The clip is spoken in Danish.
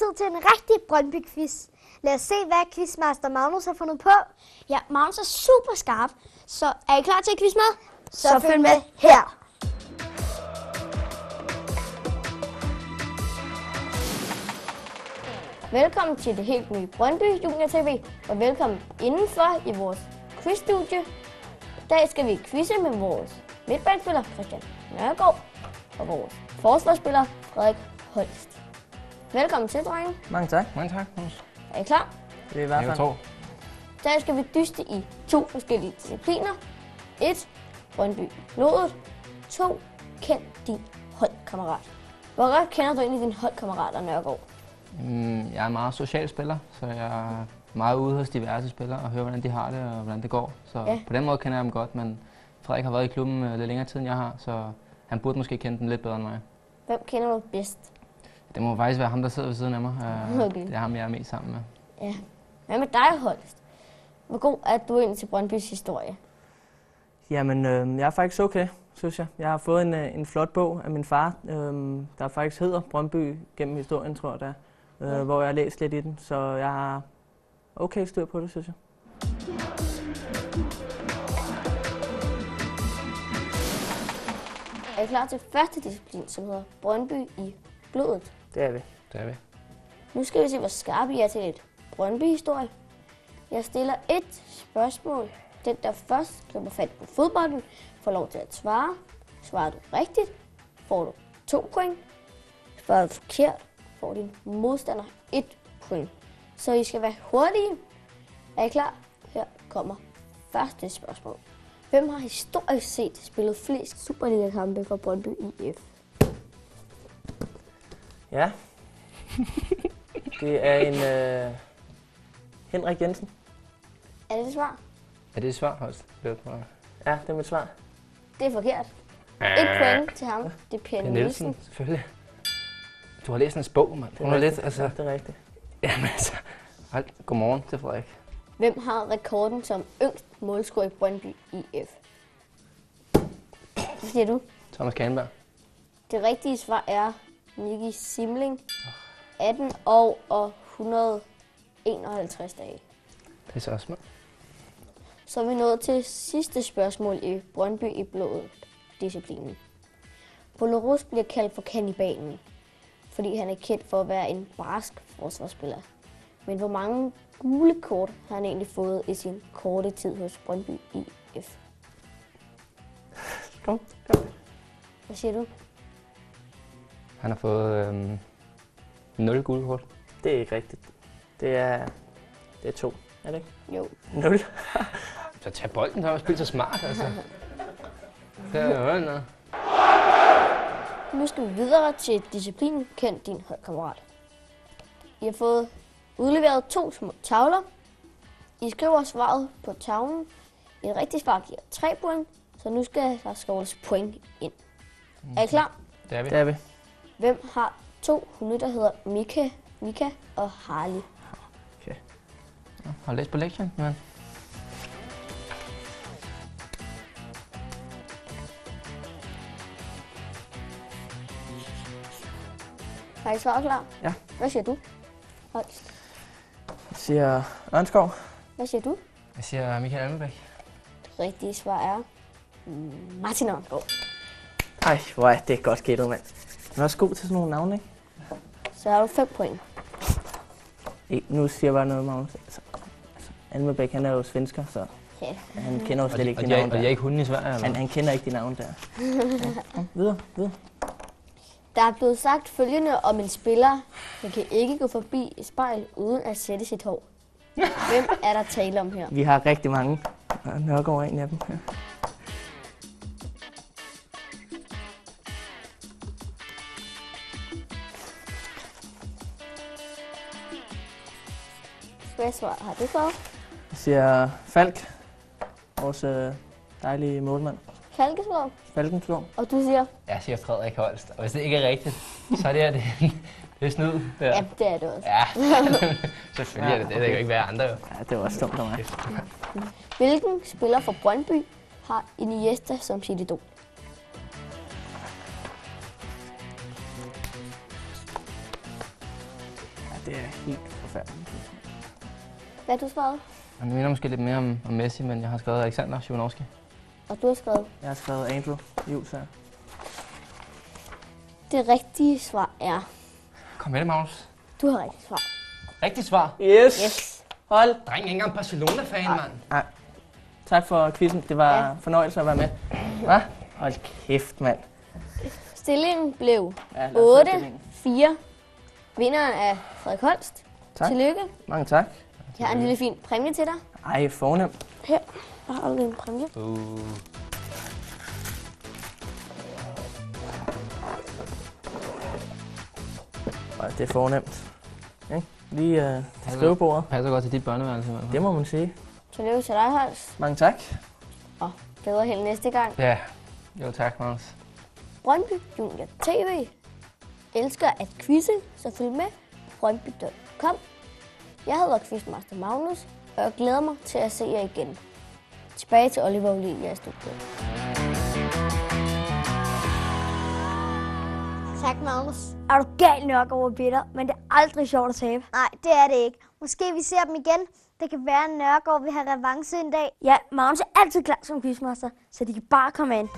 tid til en rigtig Brøndby-quiz. Lad os se, hvad quizmaster Magnus har fundet på. Ja, Magnus er super skarp, så er I klar til at quiz med? Så, så følg med her. Velkommen til det helt nye Brøndby Junior TV, og velkommen indenfor i vores quizstudie. I dag skal vi quizze med vores midtbanespiller Christian Nørgaard og vores forsvarsspiller Frederik Holst. Velkommen til, drenge. Mange tak. Mange tak, Magnus. Er I klar? Det er i hvert Jeg fald. tror. I dag skal vi dyste i to forskellige discipliner. 1. Brøndby blodet. 2. Kend din holdkammerat. Hvor godt kender du egentlig dine holdkammerater, Nørgaard? Mm, jeg er en meget social spiller, så jeg er meget ude hos diverse spillere og hører, hvordan de har det og hvordan det går. Så Ja. på den måde kender jeg dem godt, men Frederik har været i klubben øh, lidt længere tid, end jeg har, så han burde måske kende dem lidt bedre end mig. Hvem kender du bedst? Det må faktisk være ham, der sidder ved siden af mig. Øh, Okay. Det er ham, jeg er mest sammen med. Ja. Hvad med dig, Holst? Hvor god er du egentlig til Brøndbys historie? Jamen, øh, jeg er faktisk okay, synes jeg. Jeg har fået en, øh, en flot bog af min far, øh, der faktisk hedder Brøndby gennem historien, tror jeg det er. Øh, Ja. Hvor jeg har læst lidt i den, så jeg har okay styr på det, synes jeg. Er I klar til første disciplin, som hedder Brøndby i blodet? Det er vi. Det er vi. Nu skal vi se, hvor skarpe I er til et Brøndby-historie. Jeg stiller et spørgsmål. Den, der først griber fat på fodbolden, får lov til at svare. Svarer du rigtigt, får du to point. Svarer du forkert, får din modstander et point. Så I skal være hurtige. Er I klar? Her kommer første spørgsmål. Hvem har historisk set spillet flest Superliga-kampe for Brøndby IF? Ja. det er en øh, Henrik Jensen. Er det det svar? Er det et svar, Holst? Det er Ja, det er mit svar. Det er forkert. Et point til ham. Det er Per Nielsen. Nielsen, selvfølgelig. Du har læst hans bog, mand. Det er Hun er lidt, rigtigt. altså... Ja, det er rigtigt. Jamen altså... Hold, godmorgen til Frederik. Hvem har rekorden som yngst målscorer i Brøndby IF? Hvad siger du? Thomas Kahnberg. Det rigtige svar er Nicky Simling. 18 år og 151 dage. Det er så også. Så er vi nået til sidste spørgsmål i Brøndby i blodet disciplinen. Bolarus bliver kaldt for kannibalen, fordi han er kendt for at være en barsk forsvarsspiller. Men hvor mange gule kort har han egentlig fået i sin korte tid hos Brøndby IF? Kom, kom. Hvad siger du? Han har fået øhm, 0 gule kort. Det er ikke rigtigt. Det er, det er to. Er det ikke? Jo. Nul. Så tag bolden, så og spil så smart, altså. Det er jo noget. Nu skal vi videre til disciplinen Kend din holdkammerat. I har fået udleveret to små tavler. I skriver svaret på tavlen. Et rigtigt svar giver 3 point, så nu skal der skovles point ind. Er I klar? Det er vi. Det er vi. Hvem har to hunde, der hedder Mika, Mika og Harley? Har du læst på lektionen, mand? Har I svaret klar? Ja. Hvad siger du? Holst. Jeg siger Ørnskov. Hvad siger du? Jeg siger Michael Almebæk. Det rigtige svar er mm, Martin Ørnskov. Ej, hvor er det godt gættet, mand. Du er også god til sådan nogle navne, ikke? Så har du 5 point. Ej, Nu siger jeg bare noget, Magnus. Altså, altså, Almebæk, han er jo svensker, så Ja. han kender jo slet ikke de de, er, navne og de er der. ikke hunden i Sverige, eller? Han, han kender ikke de navne der. Ja, videre, videre. Der er blevet sagt følgende om en spiller, der kan ikke gå forbi et spejl uden at sætte sit hår. Hvem er der tale om her? Vi har rigtig mange. Nørgaard er en af dem. Ja. Hvad svar har du svaret? Jeg siger Falk, vores øh, dejlige målmand. Falkesvår. Falkensvår. Og du siger, Jeg siger Frederik Holst, og hvis det ikke er rigtigt, så er det her det, det er snyd. Det ja, er. det er det også. Ja, selvfølgelig er det det. Det kan jo ikke være andre jo. Ja, det var også dumt af mig. Hvilken spiller fra Brøndby har Iniesta som sit idol? det er helt forfærdeligt. Hvad har du svaret? Jeg mener måske lidt mere om, om Messi, men jeg har skrevet Alexander Szymanowski. Og du har skrevet, Jeg har skrevet Andrew Jules her. det rigtige svar er, Kom med det, Magnus. du har rigtigt svar. Rigtigt svar. Yes! Yes. Hold. Der er ikke engang Barcelona-fan, mand. Tak for quizzen. Det var Ja. fornøjelse at være med. Hvad? Hold kæft, mand. Stillingen blev Ja, lad os 8, høre stillingen. 4. Vinderen er Frederik Holst. Tak. Tillykke. Mange tak. Jeg har en lille fin præmie til dig. Ej, fornemt. Her. Jeg har aldrig en præmie. Uh. Ej, det er fornemt. Ikke? Lige uh, til skrivebordet. Passer godt til dit børneværelse, fald. Det må man sige. Tillykke til dig, Holst. Mange tak. Og bedre held næste gang. Ja. Jo, tak, Magnus. Brøndby Junior TV elsker at quizze, så følg med brøndby.com. Jeg hedder Quizmaster Magnus, og jeg glæder mig til at se jer igen. Tilbage til Oliver Olivia i studiet. Tak, Magnus. Er du gal nok over bitter, men det er aldrig sjovt at tabe. Nej, det er det ikke. Måske vi ser dem igen. Det kan være, at Nørgaard vil have revanche en dag. Ja, Magnus er altid klar som quizmaster, så de kan bare komme ind.